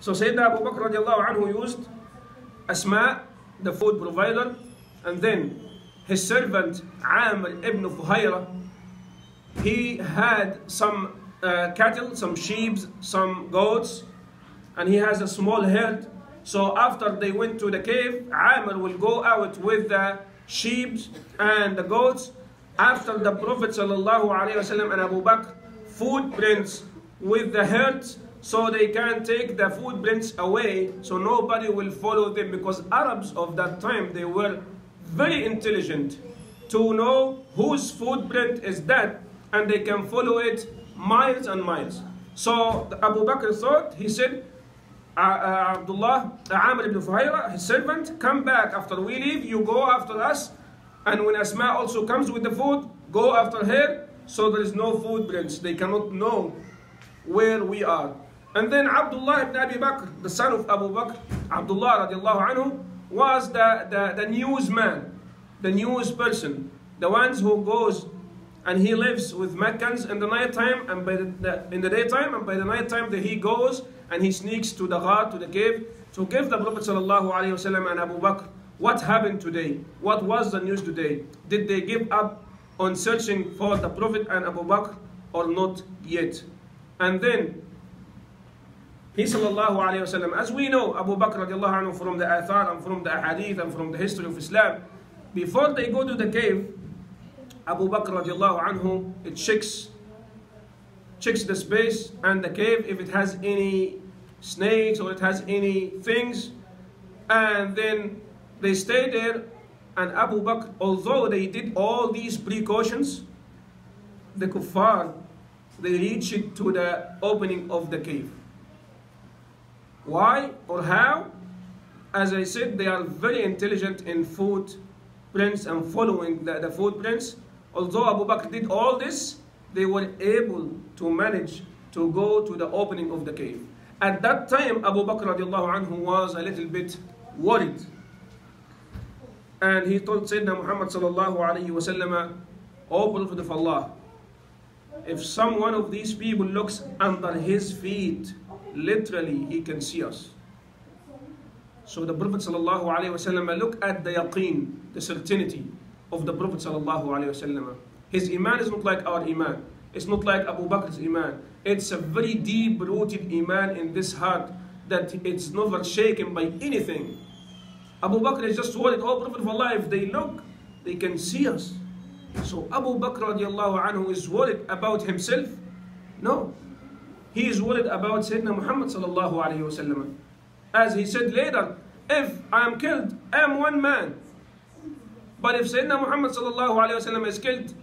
So Sayyidina Abu Bakr radiallahu anhu used Asma, the food provider, and then his servant Amr ibn Fuhayra, he had some uh, cattle, some sheep, some goats, and he has a small herd. So after they went to the cave, Amr will go out with the sheep and the goats. After the Prophet ﷺ and Abu Bakr footprints with the herds, so they can take the footprints away, so nobody will follow them because Arabs of that time they were very intelligent to know whose footprint is that and they can follow it miles and miles. So Abu Bakr thought, he said, uh, uh, Abdullah, uh, Amr ibn Fuhayra, his servant, come back after we leave, you go after us. And when Asma also comes with the food, go after her. So there is no footprints. They cannot know where we are. And then Abdullah ibn Abi Bakr, the son of Abu Bakr, Abdullah radiallahu anhu, was the, the, the newsman, the news person, the ones who goes and he lives with Meccans in the night time and by the, the, in the daytime and by the night time that he goes and he sneaks to the ghar, to the cave, to give the Prophet ﷺ and Abu Bakr what happened today, what was the news today. Did they give up on searching for the Prophet and Abu Bakr or not yet? And then he sallallahu alayhi as we know, Abu Bakr radiallahu anhu from the athar and from the hadith and from the history of Islam, before they go to the cave, Abu Bakr radiallahu anhu, it checks, checks the space and the cave if it has any snakes or it has any things. And then they stay there and Abu Bakr, although they did all these precautions, the kuffar, they reached to the opening of the cave. Why or how? As I said, they are very intelligent in footprints and following the, the footprints. Although Abu Bakr did all this, they were able to manage to go to the opening of the cave. At that time, Abu Bakr anhu was a little bit worried. And he told Sayyidina Muhammad sallallahu alayhi wa sallam, O Prophet of Allah, if some one of these people looks under his feet, literally he can see us. So the Prophet wa look at the yaqeen, the certainty of the Prophet wa. His iman is not like our iman. It's not like Abu Bakr's iman. It's a very deep rooted iman in this heart that it's never shaken by anything. Abu Bakr is just worried, oh Prophet of Allah, if they look, they can see us. So Abu Bakr radiallahu anhu is worried about himself? No He is worried about Sayyidina Muhammad sallallahu alayhi wasallam. As he said later, if I am killed, I am one man. But if Sayyidina Muhammad sallallahu alayhi wasallam is killed,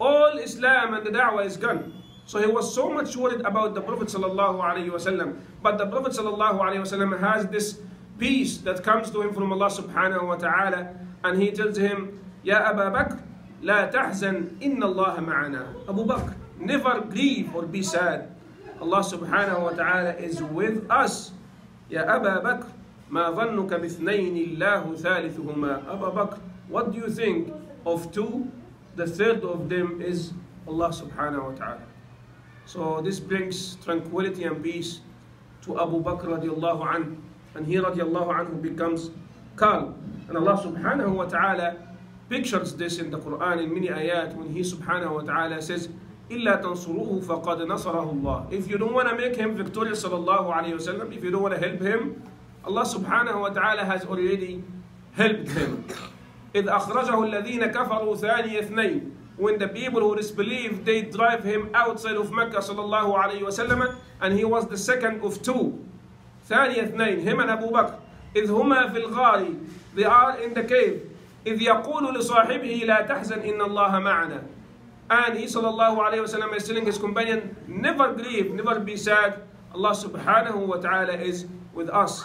all Islam and the da'wah is gone. So he was so much worried about the Prophet sallallahu alayhi wasallam. But the Prophet sallallahu alayhi wasallam has this peace that comes to him from Allah subhanahu wa ta'ala. And he tells him, Ya Abu Bakr, لا تحزن إن الله معنا. Abu Bakr, never grieve or be sad. Allah subhanahu wa ta'ala is with us. Ya Aba Bakr, ma dhannuka bithnayn Allahu thalithuhuma. Aba Bakr, what do you think of two? The third of them is Allah subhanahu wa ta'ala. So this brings tranquility and peace to Abu Bakr radiallahu anhu. And he radiallahu anhu becomes calm. And Allah subhanahu wa ta'ala pictures this in the Quran in many ayat when he subhanahu wa ta'ala says, إلا تنصروه فقد نصره الله if you don't want to make him victorious صلى الله عليه وسلم if you don't want to help him Allah wa ta'ala has already helped him إذ أخرجه الذين كفروا ثاني اثنين when the people who disbelieve they drive him outside of Mecca صلى الله عليه وسلم and he was the second of two ثاني اثنين him and Abu Bakr إذ هما في الغار they are in the cave إذ يقول لصاحبه لا تحزن إن الله معنا and he sallallahu alayhi wasallam is telling his companion, never grieve, never be sad. Allah subhanahu wa ta'ala is with us.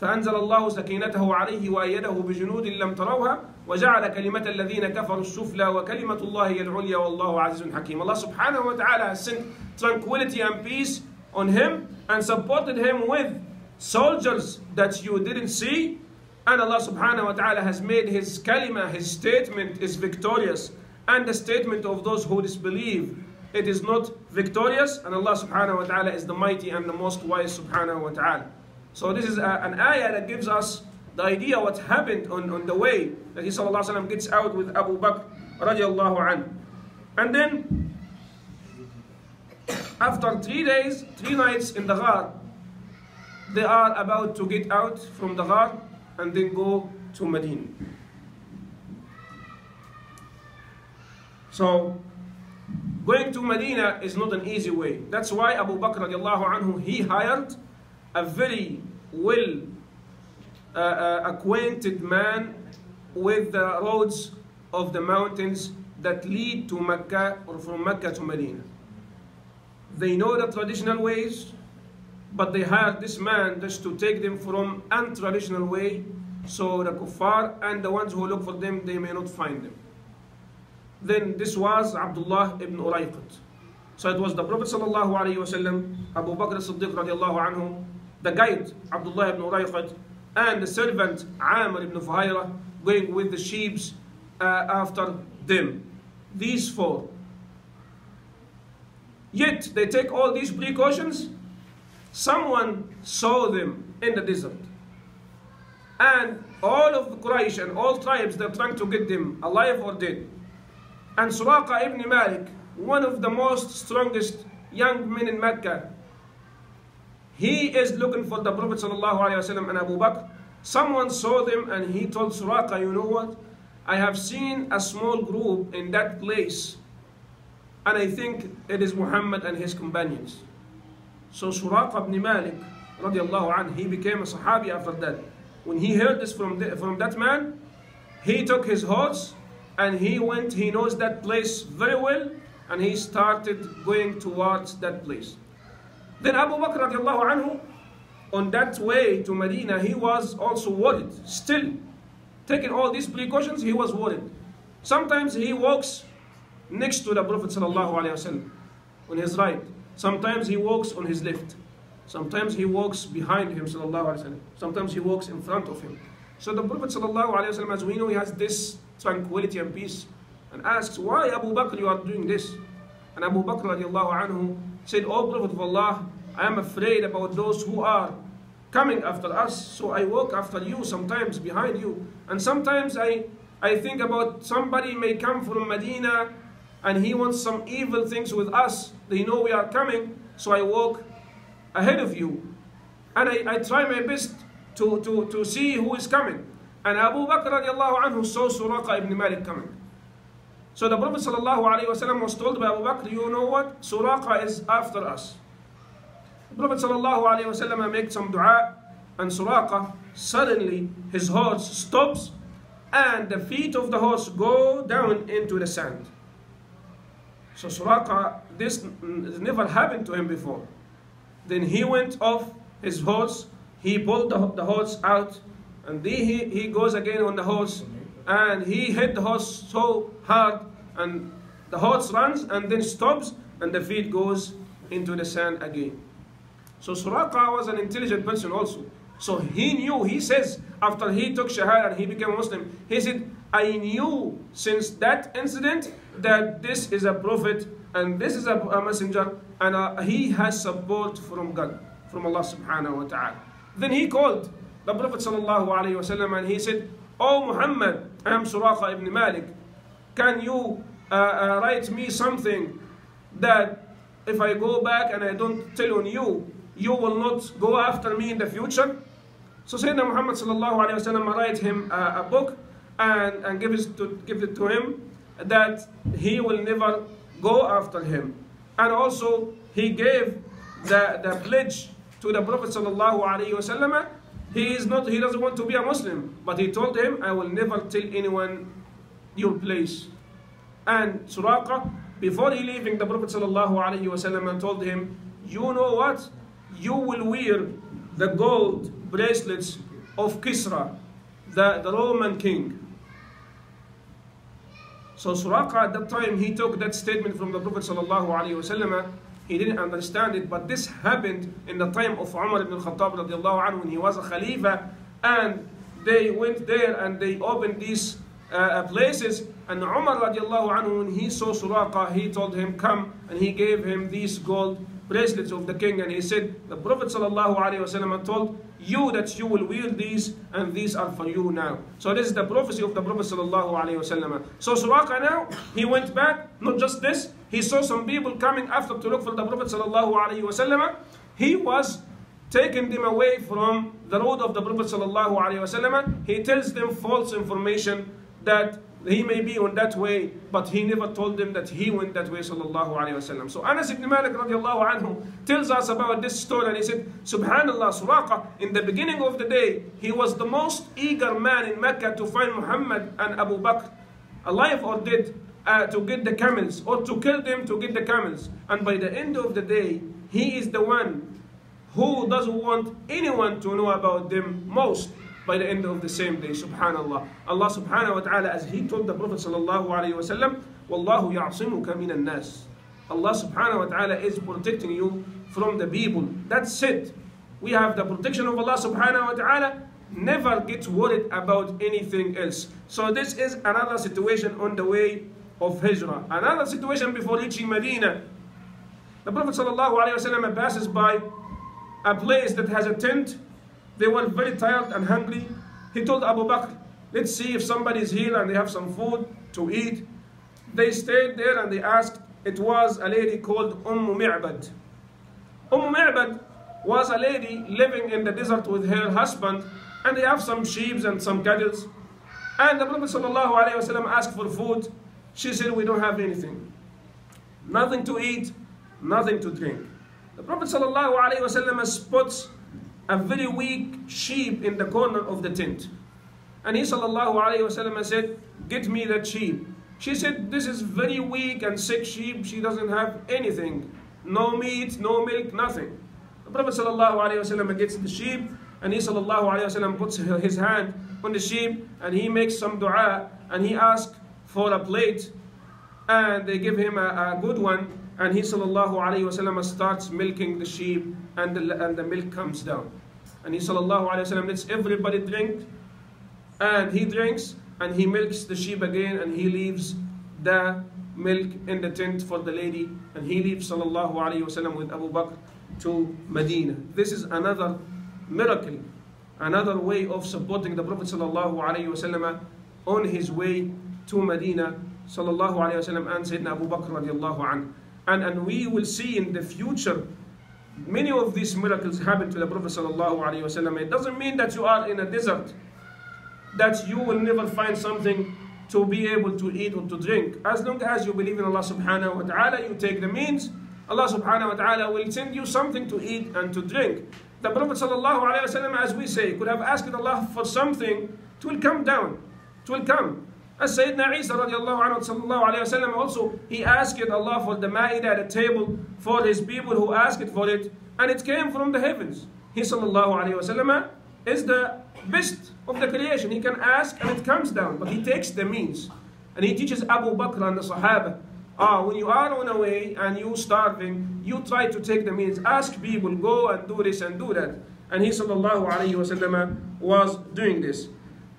فأنزل الله سكينته عليه وأيده بجنود لم تروها وجعل كلمة الذين كفروا السفلى وكلمة الله هي العليا والله عزيز حكيم. Allah subhanahu wa ta'ala has sent tranquility and peace on him and supported him with soldiers that you didn't see. And Allah subhanahu wa ta'ala has made his kalima, his statement is victorious and the statement of those who disbelieve it is not victorious, and Allah subhanahu wa ta'ala is the mighty and the most wise subhanahu wa ta'ala. So this is a, an ayah that gives us the idea what happened on, on the way that he sallallahu alaihi wasallam gets out with Abu Bakr radiallahu anhu. And then after three days, three nights in the Ghar, they are about to get out from the Ghar and then go to Medina. So, going to Medina is not an easy way. That's why Abu Bakr radiallahu anhu, he hired a very well uh, uh, acquainted man with the roads of the mountains that lead to Mecca or from Mecca to Medina. They know the traditional ways, but they hired this man just to take them from an untraditional way so the kuffar and the ones who look for them they may not find them then this was Abdullah ibn Urayqat so it was the Prophet sallallahu alaihi wasallam Abu Bakr as-Siddiq radiallahu anhu the guide Abdullah ibn Urayqat and the servant Amr ibn Fuhayra going with the sheep uh, after them these four yet they take all these precautions someone saw them in the desert. And all of the Quraysh and all tribes, they're trying to get them alive or dead. And Suraqa ibn Malik, one of the most strongest young men in Mecca, he is looking for the Prophet ﷺ and Abu Bakr. Someone saw them and he told Suraqa, you know what? I have seen a small group in that place and I think it is Muhammad and his companions. So Suraqa ibn Malik, radiallahu anh, he became a Sahabi after that. When he heard this from, the, from that man, he took his horse and he went, he knows that place very well, and he started going towards that place. Then Abu Bakr radiallahu anhu, on that way to Medina, he was also worried. Still, taking all these precautions, he was worried. Sometimes he walks next to the Prophet sallallahu alaihi wasallam on his right. Sometimes he walks on his left. Sometimes he walks behind him, sallallahu wasallam. Sometimes he walks in front of him. So the Prophet sallallahu alaihi wasallam, as we know, he has this tranquility and peace, and asks, "Why Abu Bakr you are doing this?" And Abu Bakr anhu said, "O Prophet of Allah, I am afraid about those who are coming after us. So I walk after you, sometimes behind you, and sometimes I I think about somebody may come from Medina and he wants some evil things with us. They know we are coming, so I walk ahead of you. And I, I try my best to, to, to see who is coming. And Abu Bakr radiallahu anhu saw Suraqa ibn Malik coming. So the Prophet sallallahu alayhi wasallam was told by Abu Bakr, you know what? Suraqa is after us. The Prophet sallallahu alayhi wasallam makes some dua and Suraqa, suddenly his horse stops and the feet of the horse go down into the sand. So Suraqa, this never happened to him before. Then he went off his horse, he pulled the, the horse out, and then he, he goes again on the horse, and he hit the horse so hard, and the horse runs and then stops, and the feet goes into the sand again. So Suraqa was an intelligent person also. So he knew, he says, after he took Shahada and he became a Muslim, he said, I knew since that incident that this is a prophet and this is a, a messenger and uh, he has support from God, from Allah subhanahu wa ta'ala. Then he called the Prophet sallallahu alayhi wasallam and he said, Oh Muhammad, I am Suraqa ibn Malik. Can you uh, uh, write me something that if I go back and I don't tell on you, you will not go after me in the future? So Sayyidina Muhammad sallallahu alayhi wasallam write him a, a book and, and give, it to, give it to him that he will never go after him. And also he gave the, the pledge to the Prophet sallallahu alayhi wasallam. He is not he doesn't want to be a Muslim, but he told him, I will never tell anyone your place. And Suraqa, before he leaving the Prophet wasallam told him, You know what? You will wear the gold bracelets of Kisra, the, the Roman king. So Suraqa at that time, he took that statement from the Prophet wasallam. He didn't understand it, but this happened in the time of Umar ibn Khattab radiallahu anhu when he was a Khalifa, and they went there and they opened these uh, places. And Umar radiallahu anhu, when he saw Suraqa, he told him, come, and he gave him these gold bracelets of the king. And he said, the Prophet sallallahu alayhi wasallam told you that you will wear these, and these are for you now. So this is the prophecy of the Prophet sallallahu alayhi wasallam. So Suraqa now, he went back, not just this, he saw some people coming after to look for the Prophet sallallahu alayhi wasallam. He was taking them away from the road of the Prophet sallallahu alayhi wasallam. He tells them false information that he may be on that way, but he never told them that he went that way, sallallahu alayhi wasallam. So Anas ibn Malik radiallahu anhu tells us about this story, and he said, Subhanallah, Suraqa, in the beginning of the day, he was the most eager man in Mecca to find Muhammad and Abu Bakr alive or dead uh, to get the camels, or to kill them to get the camels. And by the end of the day, he is the one who doesn't want anyone to know about them most by the end of the same day. Subhanallah. Allah subhanahu wa ta'ala, as He told the Prophet sallallahu alayhi wa sallam, Wallahu ya'asimuka minan nas. Allah subhanahu wa ta'ala is protecting you from the people. That's it. We have the protection of Allah subhanahu wa ta'ala. Never get worried about anything else. So this is another situation on the way of Hijrah. Another situation before reaching Medina. The Prophet sallam passes by a place that has a tent they were very tired and hungry. He told Abu Bakr, let's see if somebody is here and they have some food to eat. They stayed there and they asked. It was a lady called Umm Mi'bad. Umm Mi'bad was a lady living in the desert with her husband and they have some sheep and some cattle. And the Prophet ﷺ asked for food. She said, we don't have anything. Nothing to eat, nothing to drink. The Prophet ﷺ spots a very weak sheep in the corner of the tent. And he wasallam said, get me that sheep. She said, this is very weak and sick sheep. She doesn't have anything. No meat, no milk, nothing. The Prophet wasallam gets the sheep and he wasallam puts his hand on the sheep and he makes some dua and he asks for a plate and they give him a, a good one and he sallallahu alayhi wasallam starts milking the sheep and the, and the milk comes down. And he sallallahu alayhi wasallam lets everybody drink and he drinks and he milks the sheep again and he leaves the milk in the tent for the lady and he leaves sallallahu alayhi wasallam with Abu Bakr to Medina. This is another miracle, another way of supporting the Prophet sallallahu alayhi wasallam on his way to Medina sallallahu alayhi wasallam and Sayyidina Abu Bakr radiallahu. And, and we will see in the future many of these miracles happen to the Prophet ﷺ. It doesn't mean that you are in a desert, that you will never find something to be able to eat or to drink. As long as you believe in Allah subhanahu wa ta'ala, you take the means, Allah subhanahu wa ta'ala will send you something to eat and to drink. The Prophet ﷺ, as we say, could have asked Allah for something, it will come down, it will come. As Sayyidina Isa radiallahu anhu sallallahu alayhi wasallam also, he asked Allah for the ma'idah, at the table, for his people who asked for it, and it came from the heavens. He sallallahu alayhi wasallam is the best of the creation. He can ask and it comes down, but he takes the means. And he teaches Abu Bakr and the Sahaba, ah, when you are on a way and you starving, you try to take the means. Ask people, go and do this and do that. And he sallallahu alayhi wasallam was doing this.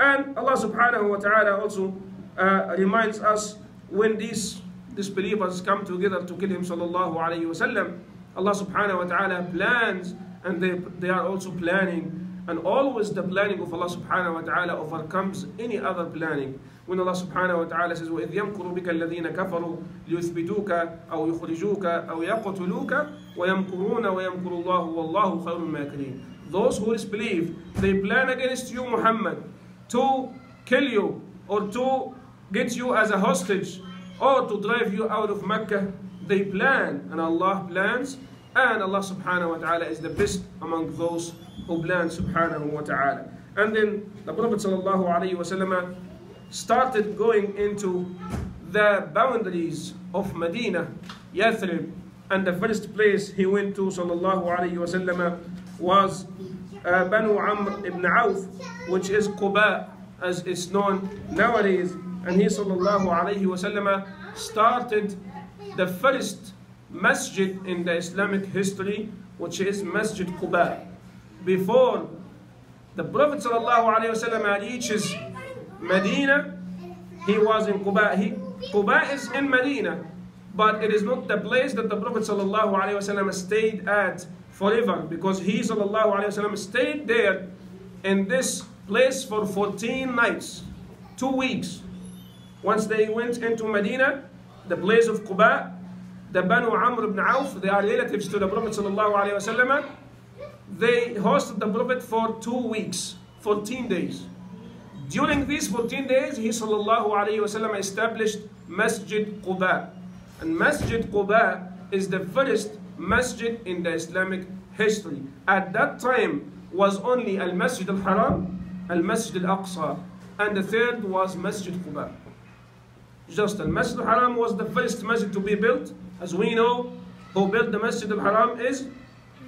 And Allah subhanahu wa ta'ala also uh, reminds us when these disbelievers come together to kill him sallallahu alayhi wasallam, Allah subhanahu wa ta'ala plans and they, they are also planning and always the planning of Allah subhanahu wa ta'ala overcomes any other planning. When Allah subhanahu wa ta'ala says, وَإِذْ يَمْكُرُ بِكَ الَّذِينَ كَفَرُوا لِيُثْبِتُوكَ أَوْ يُخْرِجُوكَ أَوْ يَقْتُلُوكَ وَيَمْكُرُونَ وَيَمْكُرُ اللَّهُ وَاللَّهُ خَيْرُ الْمَاكِرِينَ Those who disbelieve, they plan against you, Muhammad, to kill you or to get you as a hostage or to drive you out of Mecca. They plan and Allah plans and Allah subhanahu wa ta'ala is the best among those who plan subhanahu wa ta'ala. And then the Prophet sallallahu alayhi Wasallam started going into the boundaries of Medina, Yathrib, and the first place he went to sallallahu alayhi Wasallam, was uh, Banu Amr ibn Auf, which is Quba as it's known nowadays and he sallallahu alayhi wasallam started the first masjid in the Islamic history, which is Masjid Quba. Before the Prophet sallallahu alayhi wasallam reaches Medina, he was in Quba. He, Quba is in Medina, but it is not the place that the Prophet sallallahu alayhi wasallam stayed at forever because he sallallahu alayhi wasallam stayed there in this place for 14 nights, two weeks. Once they went into Medina, the place of Quba, the Banu Amr ibn Auf, they are relatives to the Prophet ﷺ. They hosted the Prophet for two weeks, 14 days. During these 14 days, he ﷺ established Masjid Quba. And Masjid Quba is the first masjid in the Islamic history. At that time was only Al Masjid Al Haram, Al Masjid Al Aqsa, and the third was Masjid Quba. Just Al Masjid Al Haram was the first masjid to be built. As we know, who built the Masjid Al Haram is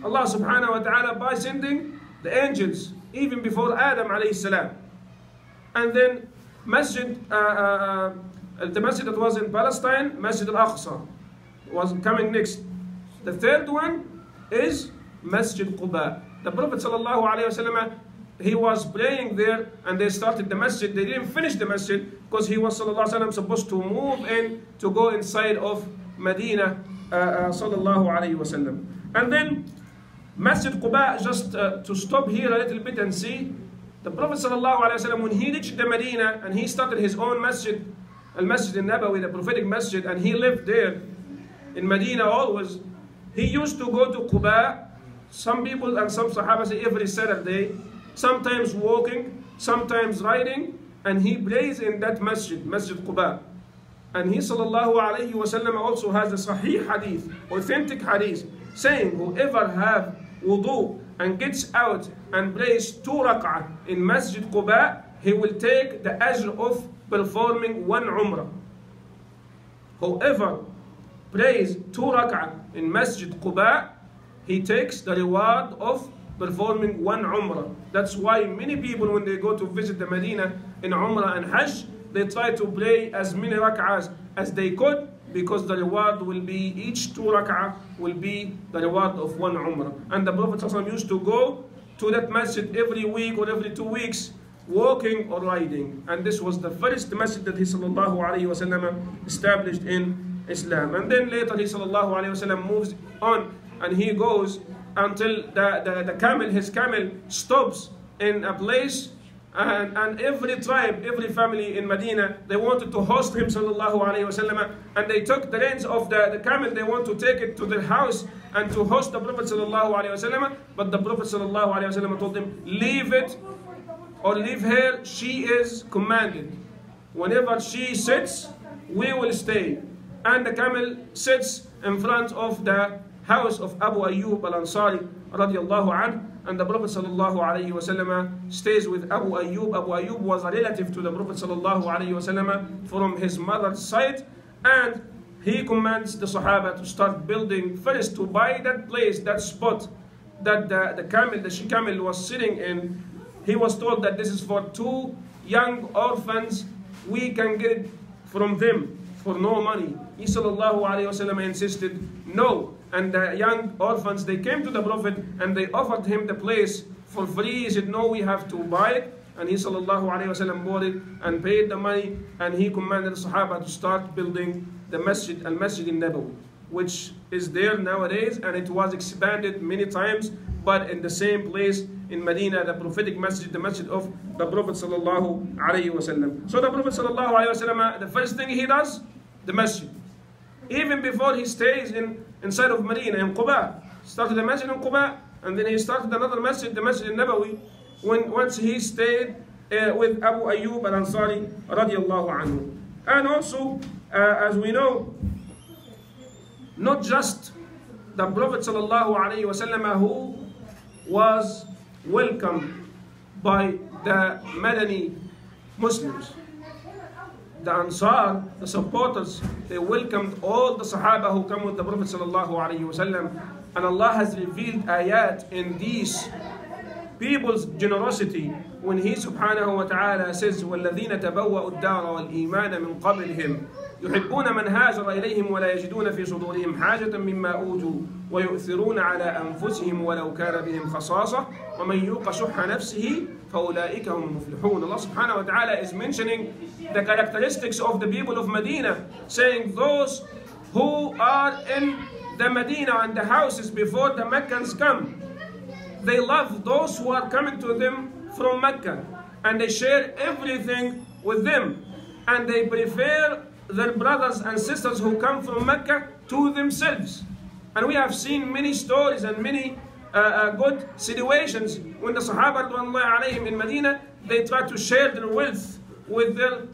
Allah subhanahu wa ta'ala by sending the angels even before Adam alayhi salam. And then Masjid, uh, uh, the masjid that was in Palestine, Masjid al-Aqsa, was coming next. The third one is Masjid Quba. The Prophet sallallahu alaihi wasallam, he was praying there, and they started the masjid. They didn't finish the masjid because he was sallallahu wasallam supposed to move in to go inside of Medina uh, uh, sallallahu wasallam. And then Masjid Quba, just uh, to stop here a little bit and see, the Prophet ﷺ, when he reached the Medina and he started his own masjid, Al Masjid al Nabawi, the prophetic masjid, and he lived there in Medina always, he used to go to Quba. Some people and some Sahaba say every Saturday, sometimes walking, sometimes riding, and he prays in that masjid, Masjid Quba. And he sallallahu alayhi wasallam also has a sahih hadith, authentic hadith, saying whoever have wudu and gets out and prays two rak'ah in Masjid Quba, he will take the ajr of performing one umrah. Whoever prays two rak'ah in Masjid Quba, he takes the reward of performing one umrah. That's why many people, when they go to visit the Medina in umrah and hajj, they try to pray as many rak'ahs as they could because the reward will be each two rak'ah will be the reward of one umrah. And the Prophet used to go to that masjid every week or every two weeks, walking or riding. And this was the first masjid that he wasallam established in Islam. And then later he wasallam moves on and he goes until the, the, the camel, his camel stops in a place and, and every tribe, every family in Medina, they wanted to host him, sallallahu wasallam, and they took the reins of the, the camel, they want to take it to their house and to host the Prophet sallallahu wasallam, but the Prophet sallallahu wasallam told them, leave it or leave her, she is commanded. Whenever she sits, we will stay. And the camel sits in front of the house of Abu Ayyub al-Ansari radiallahu anhu, and the Prophet sallallahu alayhi wasallam stays with Abu Ayyub. Abu Ayyub was a relative to the Prophet sallallahu alayhi wasallam from his mother's side, and he commands the Sahaba to start building first to buy that place, that spot that the, the camel, the she camel was sitting in. He was told that this is for two young orphans. We can get from them for no money. He wasallam insisted, no. And the young orphans, they came to the Prophet and they offered him the place for free. He said, no, we have to buy it. And he wasallam bought it and paid the money. And he commanded the Sahaba to start building the masjid, al-Masjid al-Nabawi, which is there nowadays. And it was expanded many times, but in the same place in Medina, the prophetic masjid, the masjid of the Prophet sallallahu alayhi wasallam. So the Prophet sallallahu alayhi wasallam, the first thing he does, the masjid. Even before he stays in inside of Medina in Quba, started the masjid in Quba, and then he started another masjid, the Masjid in Nabawi, when once he stayed uh, with Abu Ayyub al Ansari radiallahu anhu. And also, uh, as we know, not just the Prophet sallallahu alaihi wasallam who was welcomed by the Madani Muslims. The Ansar, the supporters, they welcomed all the Sahaba who come with the Prophet sallallahu alaihi wasallam, and Allah has revealed ayat in these people's generosity when He subhanahu wa ta'ala says, وَالَّذِينَ تَبَوَّأُوا الدَّارَ وَالْإِيمَانَ مِنْ قَبْلِهِمْ يحبون من هاجر إليهم ولا يجدون في صدورهم حاجة مما أوتوا ويؤثرون على أنفسهم ولو كان بهم خصاصة ومن يوق شح نفسه فأولئك هم المفلحون subhanahu wa ta'ala is mentioning the characteristics of the people of Medina, saying those who are in the Medina and the houses before the Meccans come, they love those who are coming to them from Mecca and they share everything with them and they prefer their brothers and sisters who come from Mecca to themselves. And we have seen many stories and many uh, uh, good situations when the Sahaba alayhim in Medina they try to share their wealth with their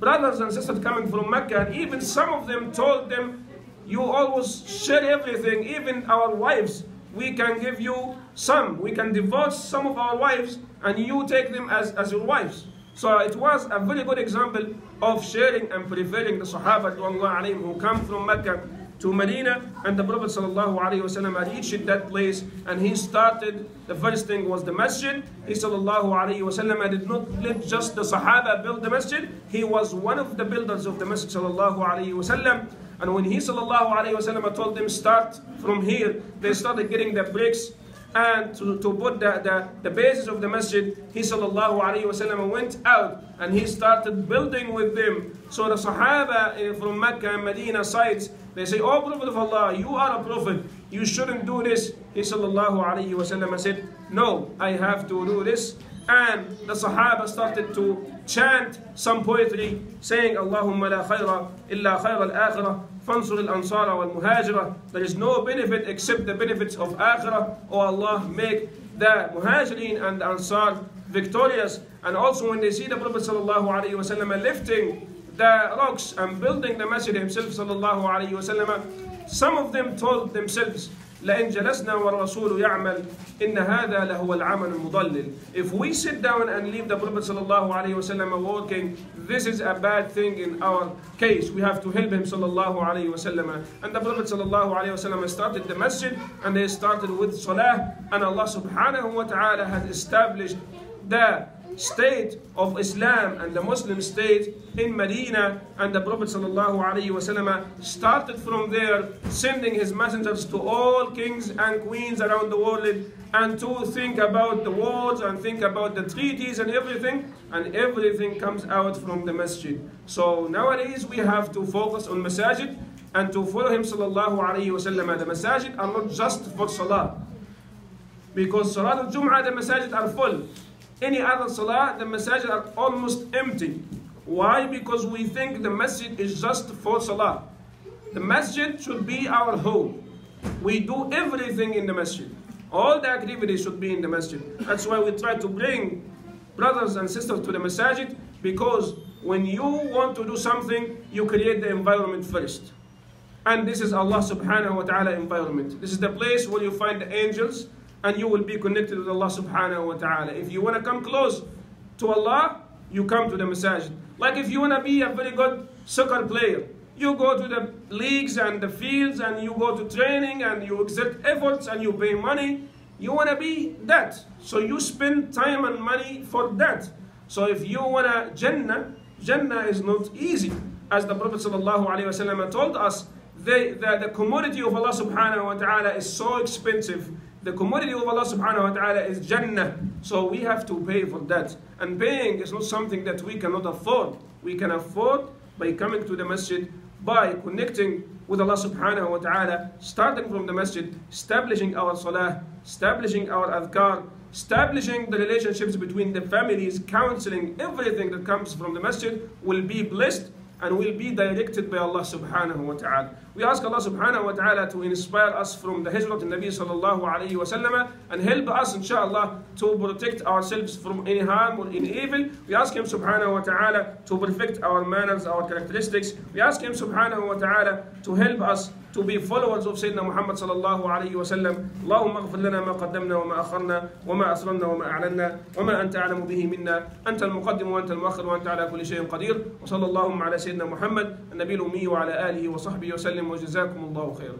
brothers and sisters coming from Mecca. And even some of them told them you always share everything even our wives. We can give you some. We can divorce some of our wives and you take them as, as your wives so it was a very good example of sharing and preferring the Sahaba alayhim who come from Mecca to Medina and the Prophet ﷺ reached that place and he started, the first thing was the masjid. He ﷺ did not let just the Sahaba build the masjid, he was one of the builders of the masjid ﷺ. And when he ﷺ told them start from here, they started getting the bricks and to, to put the, the, the basis of the masjid, he sallallahu alayhi wasallam went out and he started building with them. So the Sahaba eh, from Mecca and Medina sides, they say, Oh Prophet of Allah, you are a prophet, you shouldn't do this. He sallallahu alayhi wasallam said, No, I have to do this and the Sahaba started to chant some poetry saying Allahumma la khayra illa khayra al-akhirah fansur al-ansara wal-muhajira. There is no benefit except the benefits of akhirah. O oh Allah make the muhajirin and the ansar victorious. And also when they see the Prophet sallallahu alayhi wasallam lifting the rocks and building the masjid himself sallallahu alayhi wasallam some of them told themselves لئن جلسنا والرسول يعمل إن هذا لهو العمل المضلل If we sit down and leave the Prophet صلى الله عليه وسلم working, this is a bad thing in our case. We have to help him صلى الله عليه وسلم. And the Prophet صلى الله عليه وسلم started the masjid and they started with salah and Allah subhanahu wa ta'ala has established the state of Islam and the Muslim state in Medina and the Prophet ﷺ started from there sending his messengers to all kings and queens around the world and to think about the wars and think about the treaties and everything and everything comes out from the masjid. So nowadays we have to focus on masajid and to follow him sallallahu alayhi wasallam. The masajid are not just for salah because salat al-jum'ah the masajid are full any other salah, the masajid are almost empty. Why? Because we think the masjid is just for salah. The masjid should be our home. We do everything in the masjid. All the activities should be in the masjid. That's why we try to bring brothers and sisters to the masjid because when you want to do something, you create the environment first. And this is Allah subhanahu wa ta'ala environment. This is the place where you find the angels, and you will be connected with Allah subhanahu wa ta'ala. If you want to come close to Allah, you come to the masajid. Like if you want to be a very good soccer player, you go to the leagues and the fields and you go to training and you exert efforts and you pay money. You want to be that. So you spend time and money for that. So if you want to Jannah, Jannah is not easy. As the Prophet ﷺ told us, the, the, the commodity of Allah subhanahu wa ta'ala is so expensive the commodity of Allah subhanahu wa ta'ala is Jannah. So we have to pay for that. And paying is not something that we cannot afford. We can afford by coming to the masjid, by connecting with Allah subhanahu wa ta'ala, starting from the masjid, establishing our salah, establishing our adhkar, establishing the relationships between the families, counseling, everything that comes from the masjid will be blessed and will be directed by Allah subhanahu wa ta'ala. We ask Allah subhanahu wa ta'ala to inspire us from the hijrah of Nabi sallallahu alayhi wa sallam and help us inshallah to protect ourselves from any harm or any evil. We ask Him subhanahu wa ta'ala to perfect our manners, our characteristics. We ask Him subhanahu wa ta'ala to help us to be followers of Sayyidina Muhammad sallallahu alayhi wa sallam. اللهم اغفر لنا ما قدمنا وما أخرنا وما أسررنا وما أعلنا وما أنت أعلم به منا أنت المقدم وأنت المؤخر وأنت على كل شيء قدير وصلى اللهم على سيدنا محمد النبي الأمي وعلى آله وصحبه وسلم وجزاكم الله خيرا.